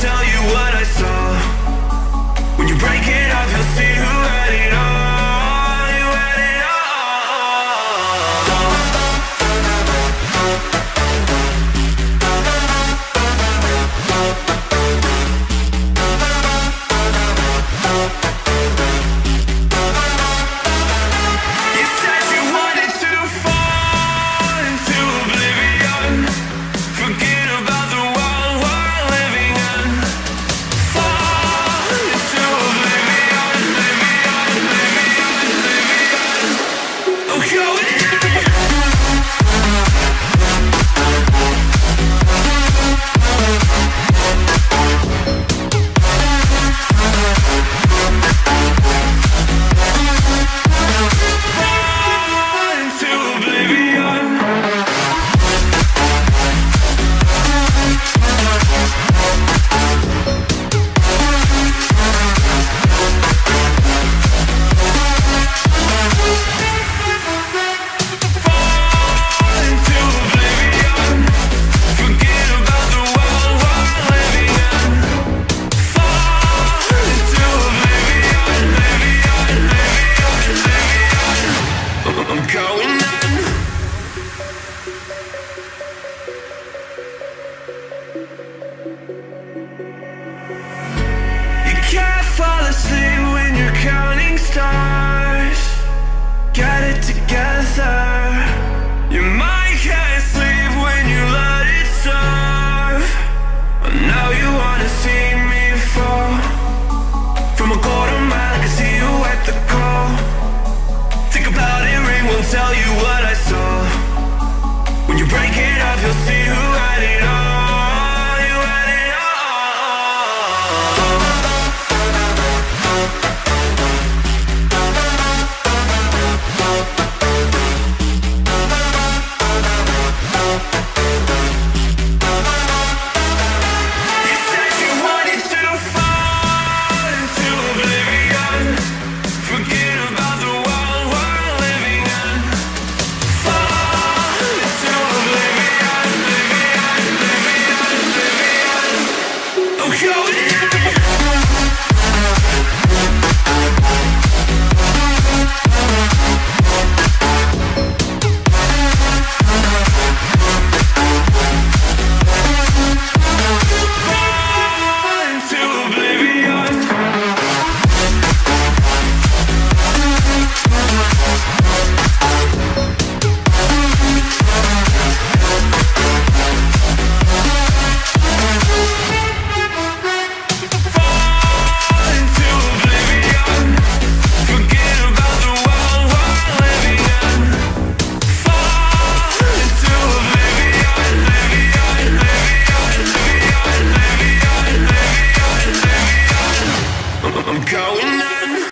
tell you what stars